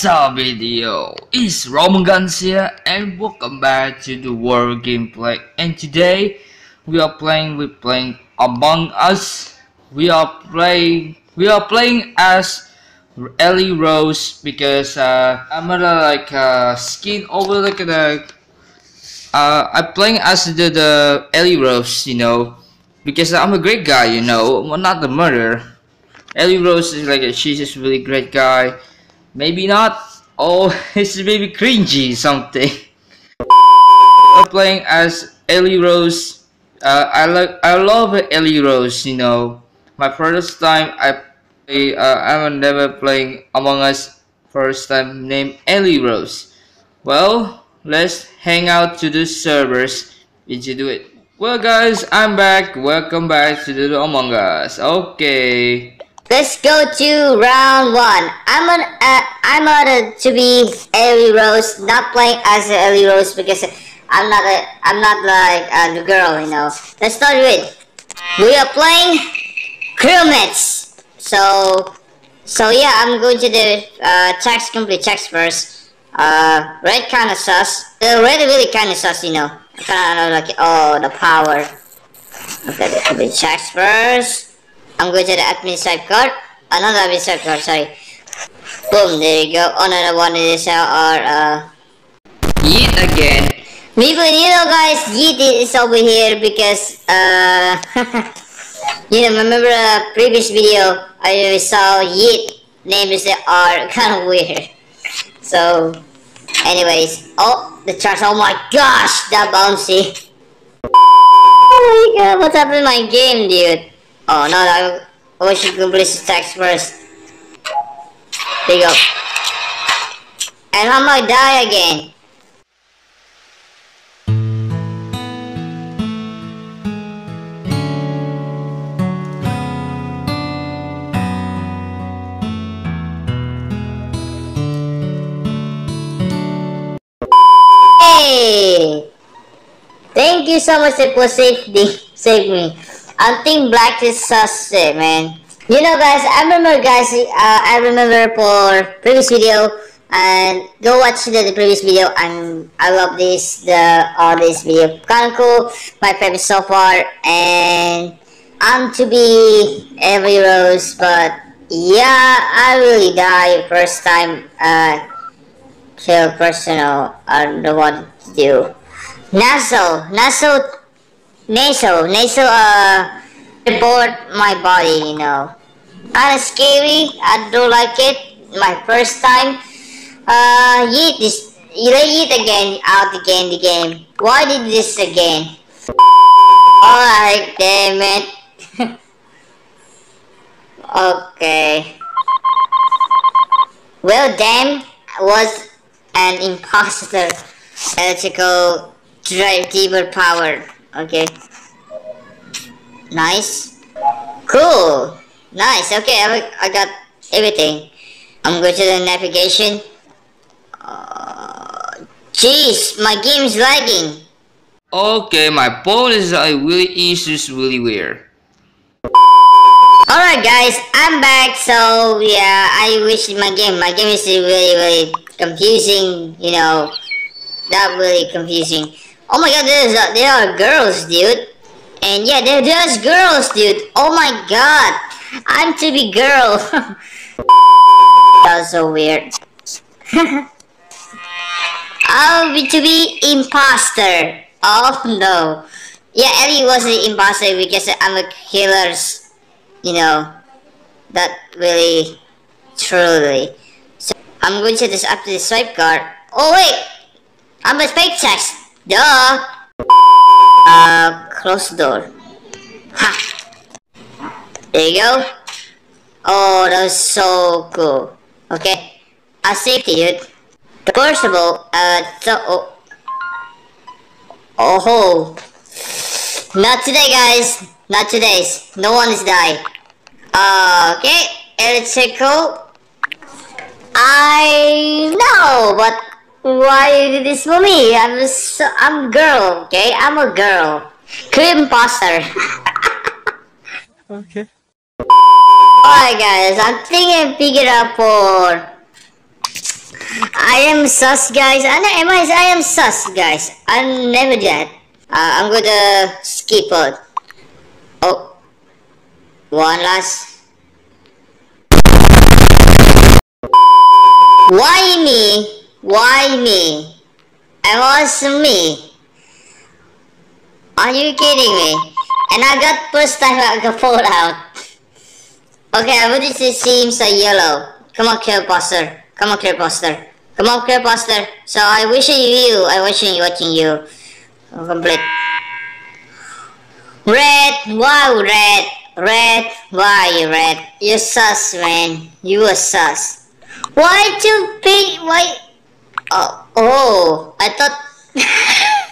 What's up video? It's Roman Guns here and welcome back to the World Gameplay and today we are playing we playing Among Us. We are playing we are playing as Ellie Rose because uh, I'm gonna like uh, skin over like the uh, I'm playing as the, the Ellie Rose, you know, because I'm a great guy, you know, I'm not the murderer. Ellie Rose is like a, she's just really great guy Maybe not. Oh, it's maybe cringy something. I'm playing as Ellie Rose. Uh, I like I love Ellie Rose. You know, my first time I play. Uh, I'm never playing Among Us. First time named Ellie Rose. Well, let's hang out to the servers. Did you do it? Well, guys, I'm back. Welcome back to the Among Us. Okay. Let's go to round one. I'm on. Uh, I'm on to be Ellie Rose, not playing as Ellie Rose because I'm not a. I'm not like a girl, you know. Let's start with. We are playing crewmates. So, so yeah, I'm going to the uh, checks complete checks first. Uh, red kind of sus. Uh, red really kind of sus, you know. Kind of like oh the power. Okay, the checks first. I'm going to the admin swipe card. Another admin swipe card, sorry. Boom, there you go. Another one is our, uh... Yeet again. People, you know guys, Yeet is over here because, uh... you know, remember a previous video, I saw Yeet name is the R, kind of weird. So, anyways. Oh, the charge, oh my gosh, that bouncy. Oh my god, what's happening in my game, dude? Oh no, I, I should complete the text first. There you go. And I might die again. Hey! Thank you so much for safety. Save me. I think black is sus, man. You know, guys, I remember, guys, uh, I remember for previous video, and go watch the, the, previous video, and I love this, the, all this video. Kind of cool, my favorite so far, and I'm to be every rose, but yeah, I really die first time, uh, kill personal, I don't know what to do. Naso, Naso uh, report my body, you know. Kinda scary, I don't like it, my first time. Uh, yeet this, you yeet again, out again the game. Why did this again? Alright, damn it. okay. Well, damn was an imposter electrical driver power. Okay. Nice. Cool. Nice. Okay, I, I got everything. I'm going to the navigation. Uh, jeez, my game is lagging. Okay, my phone is uh, really issues really weird. Alright guys, I'm back. So yeah, I wish my game, my game is really really confusing, you know, not really confusing. Oh my god, there's, uh, there are girls, dude. And yeah, there, there's girls, dude. Oh my god. I'm to be girl. that was so weird. I'll be to be imposter. Oh no. Yeah, Ellie was an imposter because I'm a killer's, you know, that really, truly. So I'm going to this up to the swipe card. Oh wait, I'm a fake text. Duh! Uh, close the door. Ha! There you go. Oh, that was so cool. Okay. A safety, dude. First of all, uh, so, oh. Oh, not today, guys. Not today. No one is dying. Uh, okay, electrical. I know, but why did this for me? I'm so, I'm girl, okay? I'm a girl. Cream imposter. okay. Alright guys, I'm thinking figure out for I am sus, guys. I, am I, I am sus, guys. I'm never that. Uh, I'm gonna skip it. Oh. One last. Why me? Why me? I was me. Are you kidding me? And I got first time I got fall out. Okay, I want to seems a yellow. Come on, kill poster. Come on, poster. Come on, poster. So I wish you, I wish you watching you. Complete. Red, wow, red, red, why red? You're sus, man. You a sus. Why you big? Why? Oh, oh, I thought.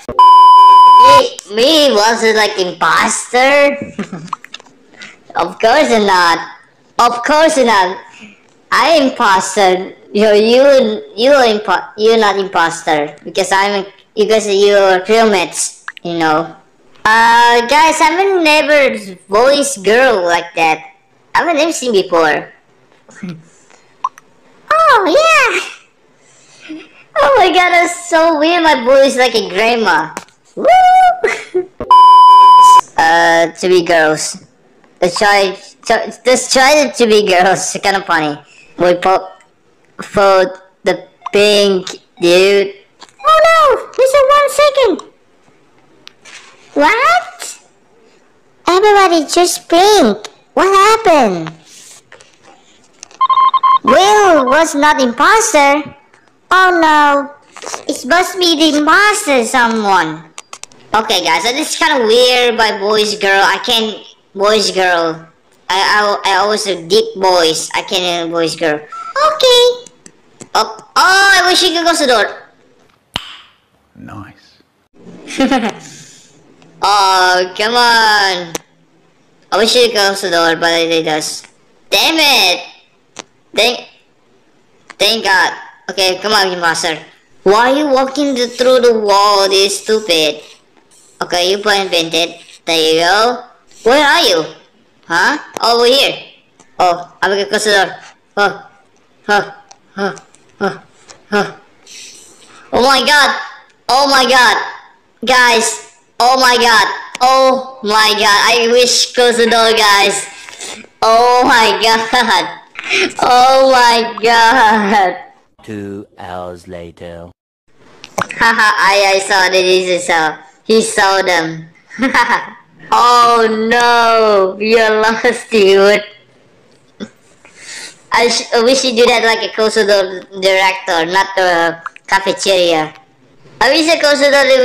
me, me wasn't like imposter. of course not. Of course not. I imposter. You you you impo you're not imposter because I'm you guys you're crewmates. You know. Uh, guys, I've never voiced girl like that. I've never seen before. oh yeah. Oh my god, that's so weird. My voice like a grandma. Woo! uh, to be girls. Let's try. Let's try to be girls. It's kind of funny. We pop for the pink dude. Oh no! A one second. What? Everybody just pink. What happened? Will was not imposter. Oh no. It must be the master someone. Okay guys, so this is kind of weird by boys girl. I can't boys girl. I I, I always do deep voice. I can't hear uh, voice girl. Okay. Oh, oh, I wish you could close the door. Nice. oh, come on. I wish you could close the door, but it does. Damn it! Thank, thank God. Okay, come on, imposter. Why are you walking through the wall? This stupid. Okay, you point invented. There you go. Where are you? Huh? Over here. Oh, I'm gonna close the door. Oh, oh, oh, oh, oh. Oh my god! Oh my god! Guys! Oh my god! Oh my god! I wish close the door, guys. Oh my god! Oh my god! Two hours later. Haha, I, I saw the Jesus saw. He saw them. oh no, you're lost, dude. I, I wish you do that like a door director, not the cafeteria. I wish a door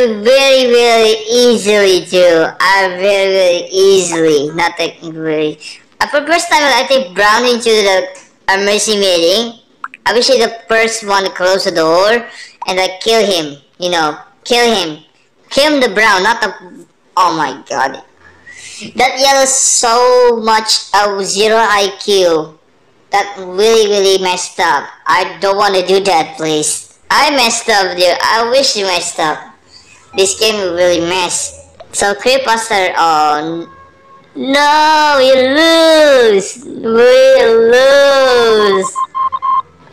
would very, very easily too. I very, very easily, not technically. Uh, for first time, I think Brown into the emergency meeting. I wish the first one to close the door and like kill him. You know, kill him. Kill him the brown, not the. Oh my god. That yellow so much of zero IQ. That really, really messed up. I don't want to do that, please. I messed up, dude. I wish you messed up. This game really messed. So, Creepbuster, oh. No, you lose. We lose.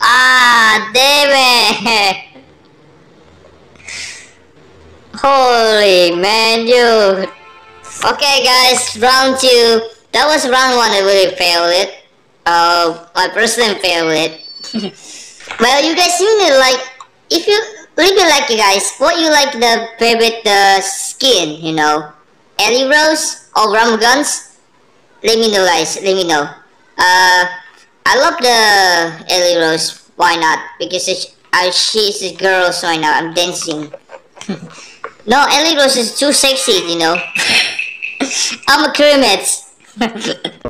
Ah, damn it. Holy man, dude. Okay, guys, round two. That was round one. I really failed it. Uh, my person failed it. well, you guys to like. If you leave me like you guys, what you like the favorite the skin, you know, Ellie Rose or Rum Guns? Let me know, guys. Let me know. Uh, I love the Ellie Rose. Why not? Because it's, I, she's a girl, so I know I'm dancing. no, Ellie Rose is too sexy, you know. I'm a crewmate.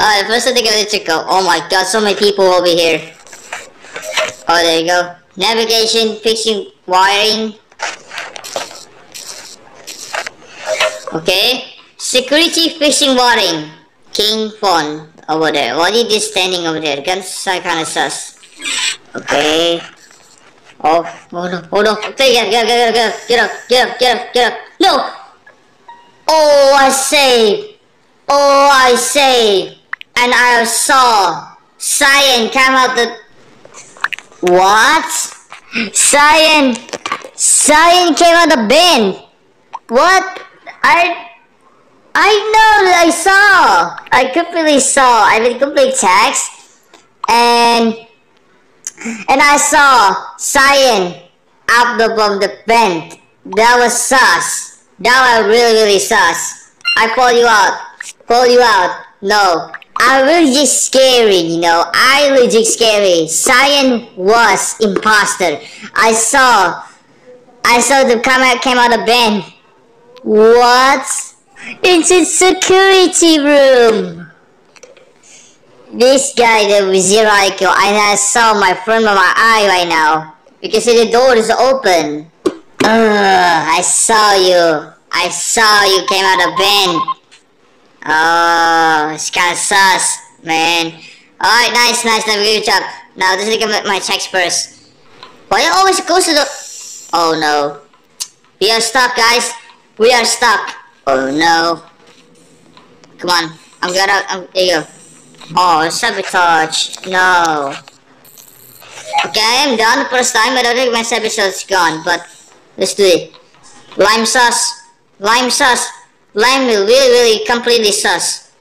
Alright, first I think I need to go. Oh my god, so many people over here. Oh, there you go. Navigation, fixing wiring. Okay. Security, fixing wiring. King phone over there. What is this standing over there? Guns I kinda sus. Okay. Oh, oh no, oh no. Okay, get, get, get, get, get up, get up, get up, get up. No! Oh, I saved. Oh, I saved. And I saw Cyan come out the... What? Cyan! Cyan came out the bin! What? I... I know, I saw! I completely saw. I mean, complete text. And... And I saw Cyan out of the vent. That was sus. That was really, really sus. I call you out. Call you out. No. I really just scary, you know. I just scary. Cyan was imposter. I saw. I saw the camera came out of bed. What? It's a security room. This guy, the zero IQ, I saw my front of my eye right now. Because the door is open. Ugh, I saw you. I saw you came out of bed. Oh, it's kind of sus, man. Alright, nice, nice, nice, good job. Now, this is my checks first. Why it always goes to the... Oh, no. We are stuck, guys. We are stuck. Oh, no. Come on. I'm gonna... I'm, there you go. Oh, sabotage. No. Okay, I'm done the first time. I don't think my sabotage is gone, but let's do it. Lime sauce. Lime sauce. Lime will really, really completely sus.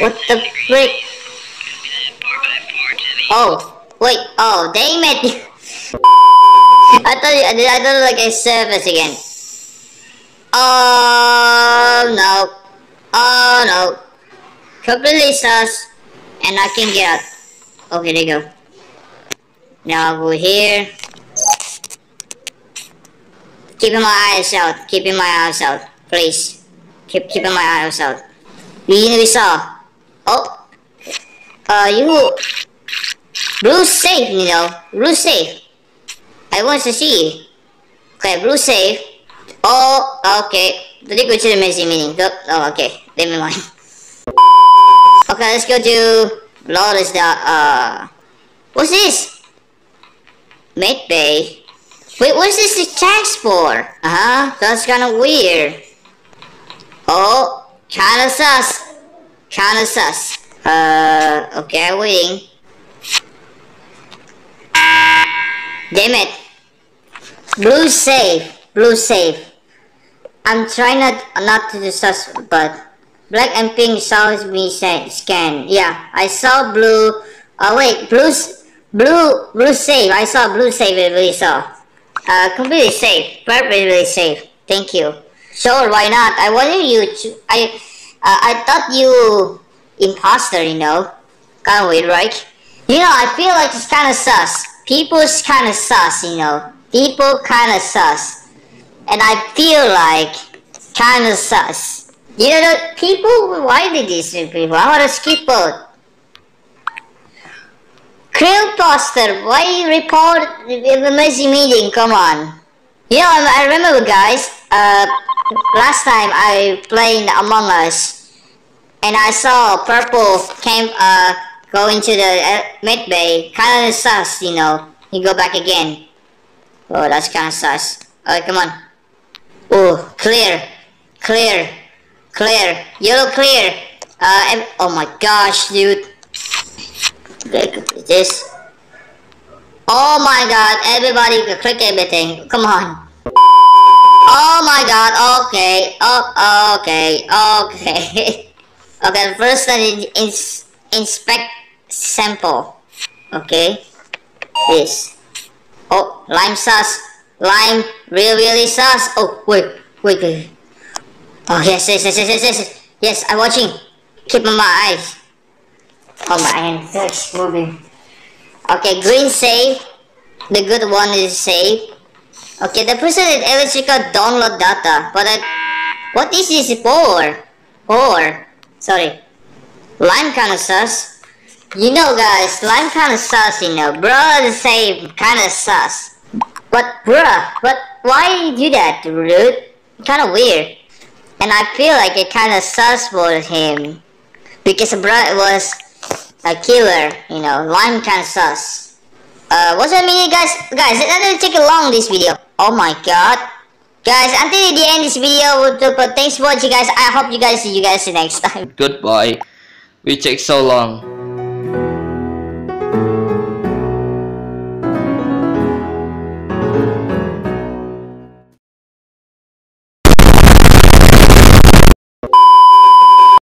What the frick? Oh, wait, oh, damn it! I thought I I thought like a service again. Oh no. Oh no. Completely sus. And I can get out. Okay, there you go. Now I'll go here. Keeping my eyes out. Keeping my eyes out. Please. Keep keeping my eyes out. We we saw. Oh. Uh, you. Blue safe, you know. Blue safe. I want to see. Okay, blue safe. Oh, okay. The liquid is amazing meaning. Oh, okay. Never mind. Okay, let's go to Lawless. The uh, what's this? MedBay. Wait, what's this tax for? Uh-huh, that's kind of weird. Oh, kind of sus. Kind of sus. Uh, okay, I'm waiting. Damn it. Blue safe. Blue safe. I'm trying not not to do sus, but black and pink saw me scan. Yeah, I saw blue. Oh wait, blue, blue, blue safe. I saw blue safe. I really saw. Uh, completely safe. Perfectly safe. Thank you. Sure, why not? I wanted you to... I, uh, I thought you... Imposter, you know? Kinda weird, right? You know, I feel like it's kinda sus. People's kinda sus, you know? People kinda sus. And I feel like... Kinda sus. You know, people... Why did these people? I wanna skip out. Krill Poster, why you report the messy meeting? Come on. You know, I, remember guys, uh, last time I played Among Us, and I saw Purple came, uh, go into the uh, MedBay, kinda sus, you know. He go back again. Oh, that's kinda sus. Alright, come on. Oh, clear, clear, clear, yellow clear. Uh, oh my gosh, dude this. Oh my god, everybody can click everything. Come on. Oh my god, okay. Oh, okay, okay. okay, first I ins inspect sample. Okay. This. Oh, lime sauce. Lime, really, really sauce. Oh, wait, wait, wait. Oh, yes, yes, yes, yes, yes, yes. Yes, I'm watching. Keep my eyes. Oh my hand, it's moving. Okay, green save. The good one is save. Okay, the person at electrical download data. But I, what is this for? For? Sorry. Lime kind of sus. You know guys, lime kind of sus, you know. Bruh, the save kind of sus. But bruh, but why you do that, dude? Kind of weird. And I feel like it kind of sus for him. Because bruh was a killer, you know, lime kind of sus. Uh, what's up, mean, guys? Guys, it didn't take long this video. Oh my god. Guys, until the end of this video, but thanks for watching, guys. I hope you guys see you guys next time. Goodbye. We take so long.